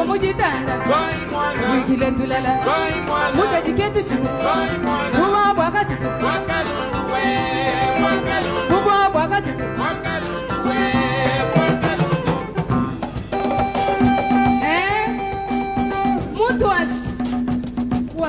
moko mujitanda Eh, muito acho. O